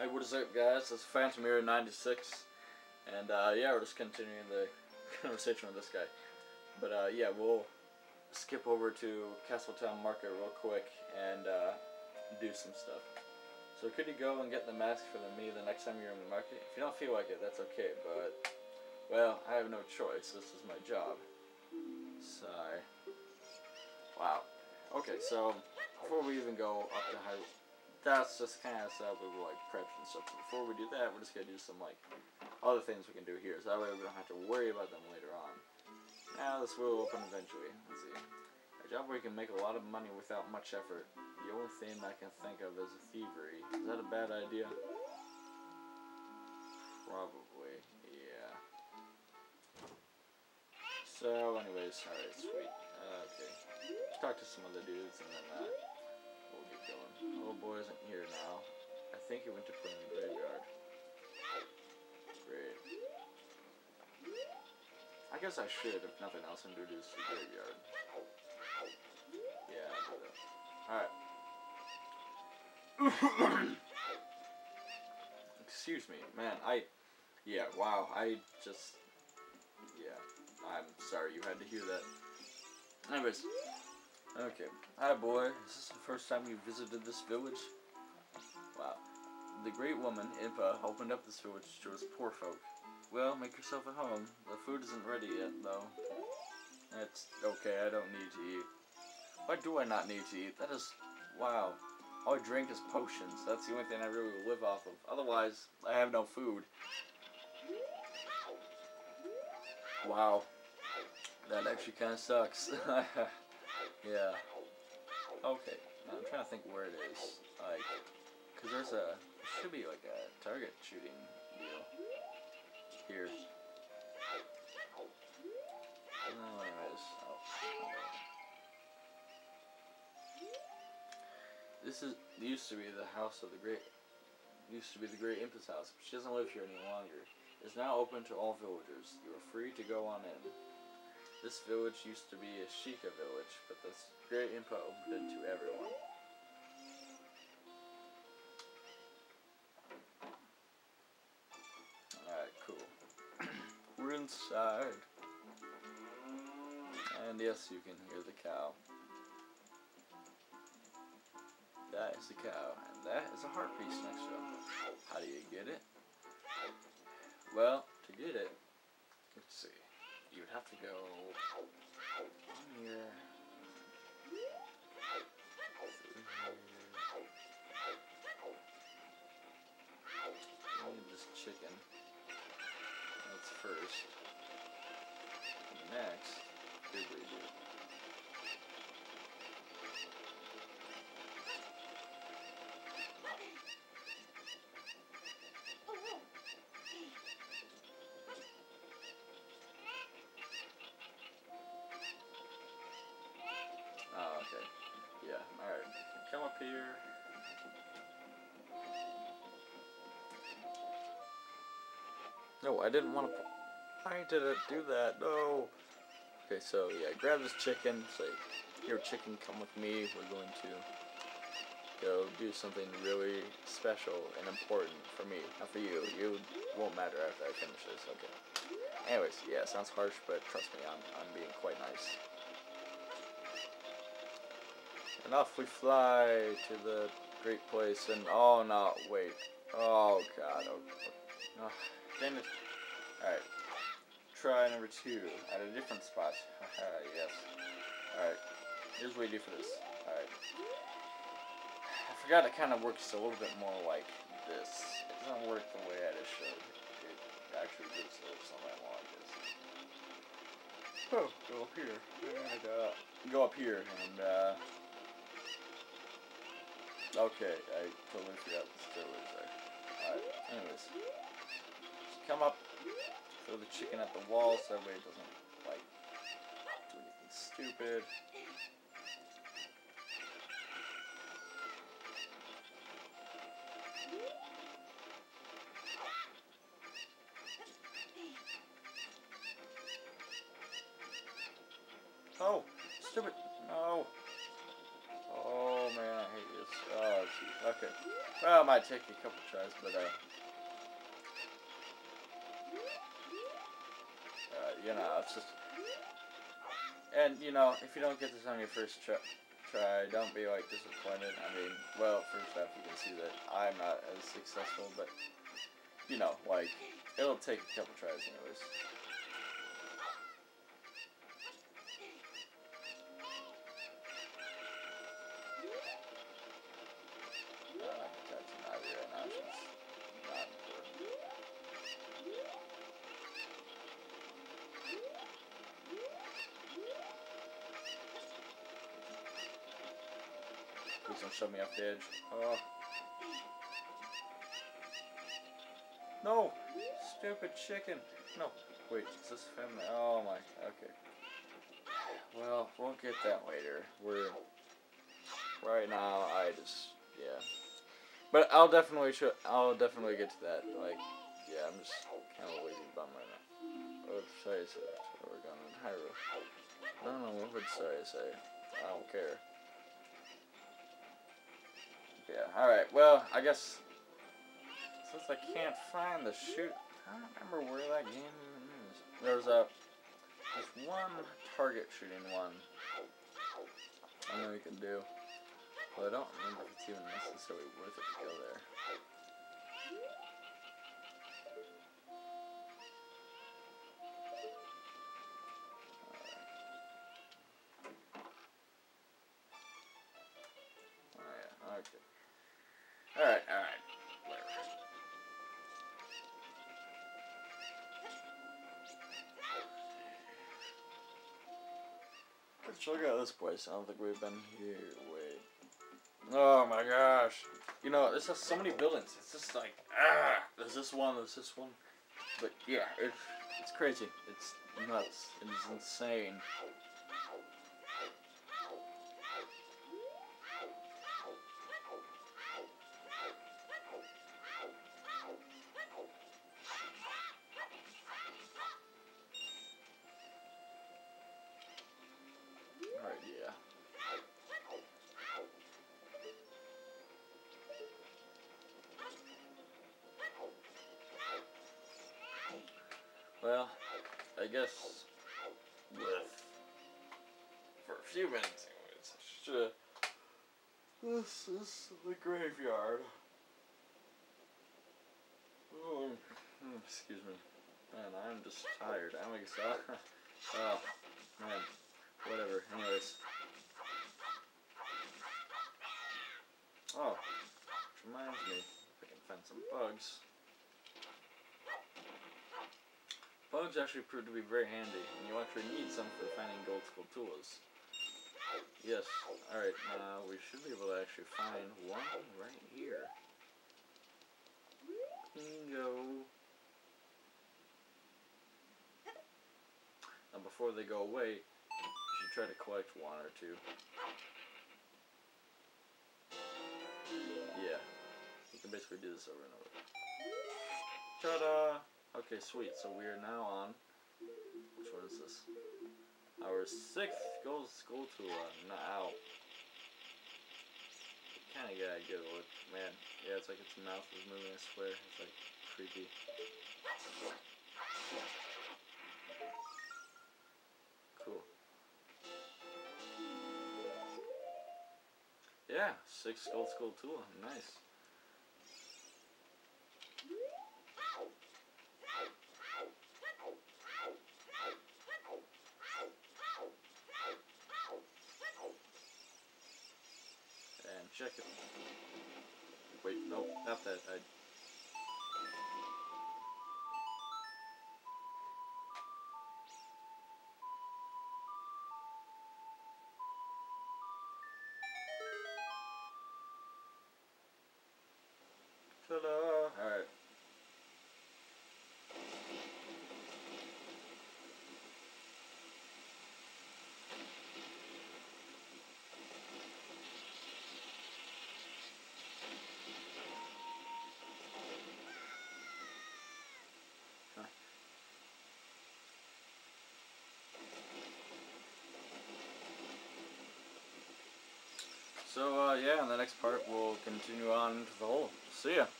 Hey, what is up, guys? It's Phantomeater 96, and uh, yeah, we're just continuing the conversation with this guy. But uh, yeah, we'll skip over to Castletown Market real quick and uh, do some stuff. So could you go and get the mask for the me the next time you're in the market? If you don't feel like it, that's okay, but well, I have no choice. This is my job. Sigh. Wow. Okay, so before we even go up to high, that's just kind of stuff with like preps and stuff. But before we do that, we're just gonna do some like other things we can do here, so that way we don't have to worry about them later on. Now this will open eventually. Let's see. A job where you can make a lot of money without much effort. The only thing I can think of is thievery. Is that a bad idea? Probably, yeah. So, anyways, alright, sweet. Uh, okay. Talk to some other dudes and then boy isn't here now. I think he went to the graveyard. Great. I guess I should, if nothing else, introduce the graveyard. Yeah. Alright. Excuse me, man, I... Yeah, wow, I just... Yeah, I'm sorry you had to hear that. Anyways, okay. Hi, boy. Is this the first time you visited this village? Wow. The great woman, Impa, opened up this village to us poor folk. Well, make yourself at home. The food isn't ready yet, though. That's okay, I don't need to eat. Why do I not need to eat? That is... Wow. All I drink is potions. That's the only thing I really live off of. Otherwise, I have no food. Wow. That actually kind of sucks. yeah. Okay. Now I'm trying to think where it is. Like, because there's a... There should be like a target shooting deal. Here. No, anyways. Oh. This is used to be the house of the great. Used to be the great Impa's house, but she doesn't live here any longer. It's now open to all villagers. You are free to go on in. This village used to be a Sheikah village, but this great Impa opened it to everyone. Alright, cool. We're inside. And yes, you can hear the cow. That is the cow, and that is a heart piece next to him. How do you get it? Well, to get it, let's see. You would have to go here. Need this chicken. That's first. Next, Come up here. No, I didn't want to. Why did it do that? No. Okay, so yeah, grab this chicken. Say, here, chicken, come with me. We're going to go do something really special and important for me, not for you. You won't matter after I finish this. Okay. Anyways, yeah, sounds harsh, but trust me, I'm I'm being quite nice. And off we fly to the great place. And oh no, wait. Oh god. Oh, oh, damn it. Alright. Try number two at a different spot. Yes. Alright. Here's what you do for this. Alright. I forgot it kind of works a little bit more like this. It doesn't work the way I just showed. It actually gives something like this. Oh, go up here. And, uh, go up here and, uh, Okay, I totally forgot the stairways there. Alright, anyways. Just come up, throw the chicken at the wall so it doesn't, like, do anything stupid. Well, it might take a couple tries, but uh, uh, you know, it's just, and you know, if you don't get this on your first try, try, don't be like disappointed. I mean, well, first off, you can see that I'm not as successful, but you know, like it'll take a couple tries anyways. Don't shove me off the edge. Oh. No! Stupid chicken! No. Wait, is this family? Oh my. Okay. Well, we'll get that later. We're. Right now, I just. Yeah. But I'll definitely show. I'll definitely get to that. Like, yeah, I'm just kind of lazy bum right now. What should I say? We're going in Hyrule. I don't know. What would I say? I don't care. Yeah, alright, well, I guess since I can't find the shoot, I don't remember where that game is. There's a, there's one target shooting one I know you can do, but I don't remember if it's even necessarily worth it to go there. Let's check out this place. I don't think we've been here. Wait. Oh my gosh. You know, this has so many buildings. It's just like, ah, there's this one, there's this one. But yeah, it's, it's crazy. It's nuts. It's insane. Well, I guess with for a few minutes anyways, I should this is the graveyard. Oh, excuse me. Man, I'm just tired. I'm exhausted. Uh, oh, man. Whatever. Anyways. Oh, which reminds me, if I can find some bugs. Bugs actually proved to be very handy, and you actually need some for finding gold skulltulas. Yes, alright, now we should be able to actually find one right here. Bingo. Now before they go away, you should try to collect one or two. Yeah, you can basically do this over and over. Ta-da! Okay, sweet. So we are now on. Which one is this? Our sixth gold school tool. Uh, now. Kind of get a look, man. Yeah, it's like its mouth is moving. I swear, it's like creepy. Cool. Yeah, six gold skulltula. Nice. And check it. Wait, no, not that. I. Ta-da! Alright. So uh, yeah, in the next part we'll continue on to the hole. See ya.